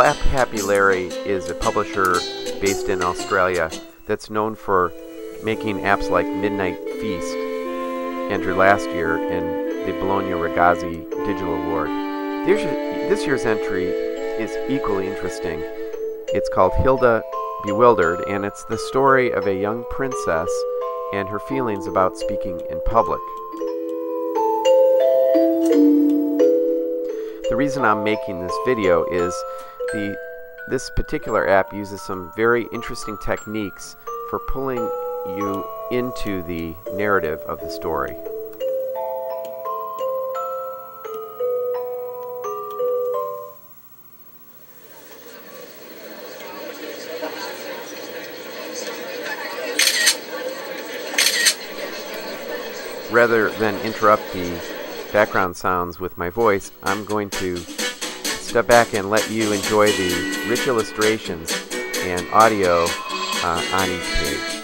Slap Happy Larry is a publisher based in Australia that's known for making apps like Midnight Feast, entered last year in the Bologna Ragazzi Digital Award. This year's entry is equally interesting. It's called Hilda Bewildered, and it's the story of a young princess and her feelings about speaking in public. The reason I'm making this video is the this particular app uses some very interesting techniques for pulling you into the narrative of the story. Rather than interrupt the background sounds with my voice, I'm going to step back and let you enjoy the rich illustrations and audio uh, on each page.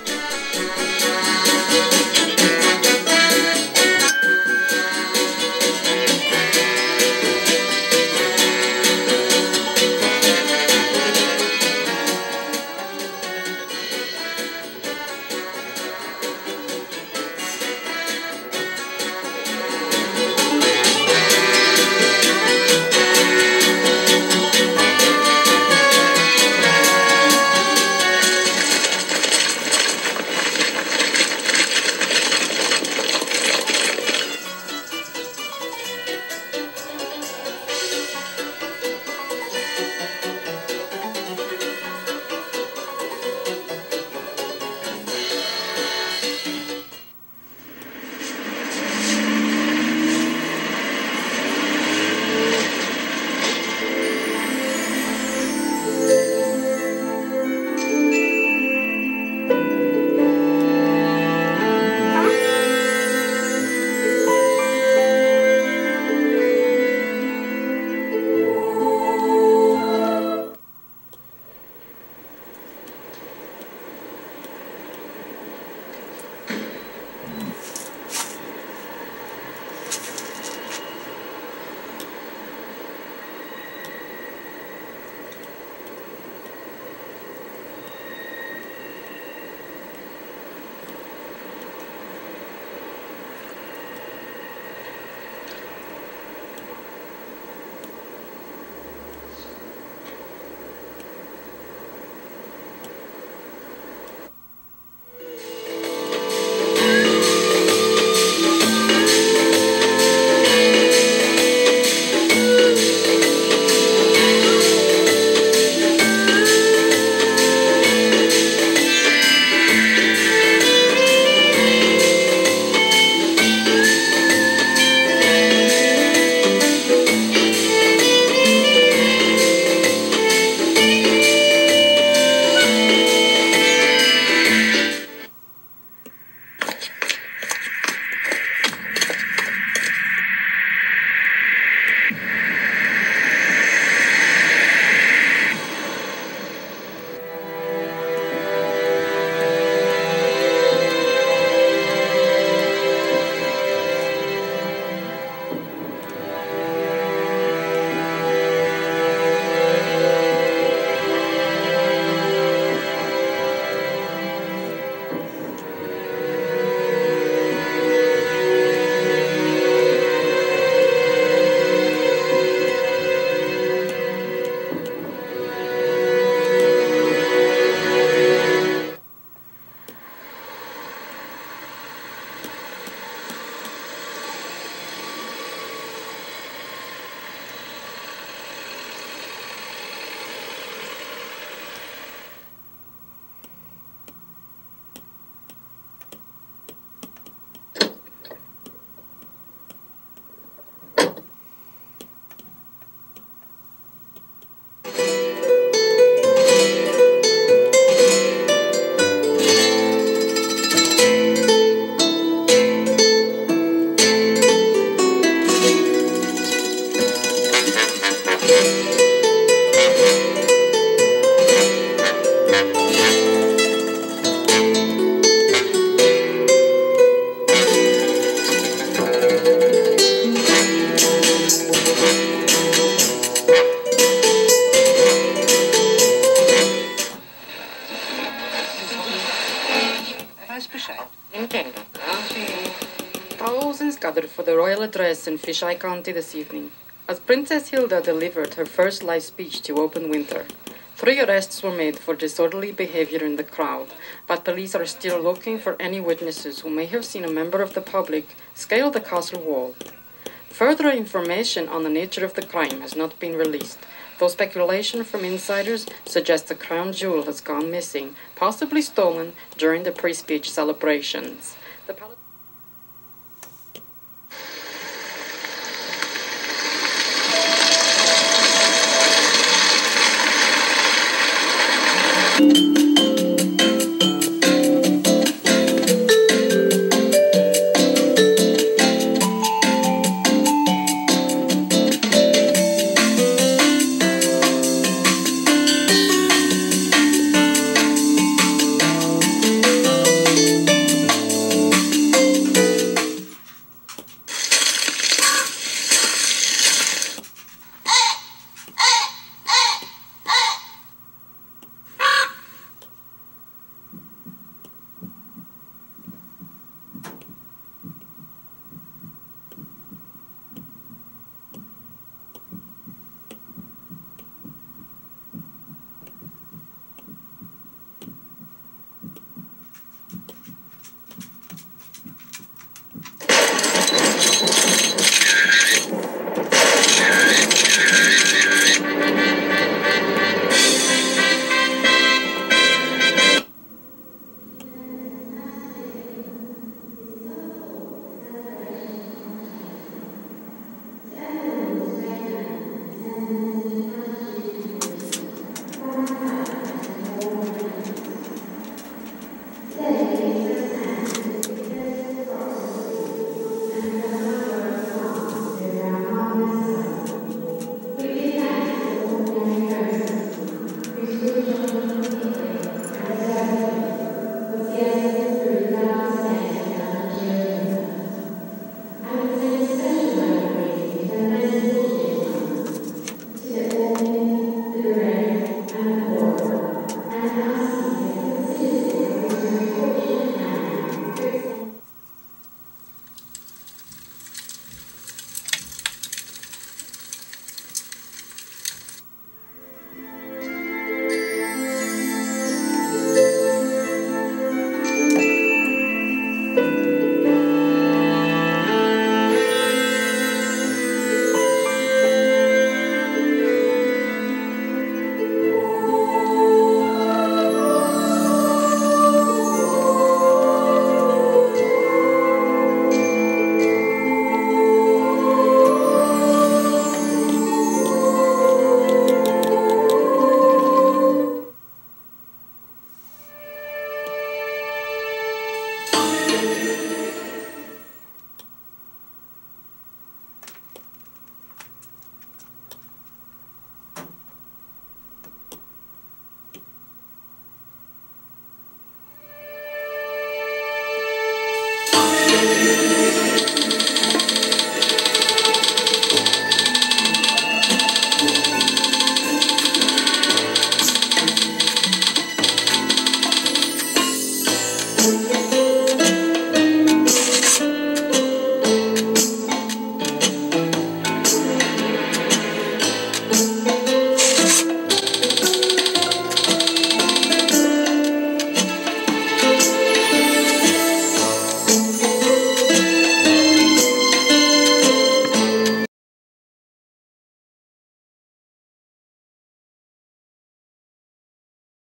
Thousands gathered for the royal address in Fisheye County this evening, as Princess Hilda delivered her first live speech to open winter. Three arrests were made for disorderly behavior in the crowd, but police are still looking for any witnesses who may have seen a member of the public scale the castle wall. Further information on the nature of the crime has not been released, though speculation from insiders suggests the crown jewel has gone missing, possibly stolen during the pre speech celebrations.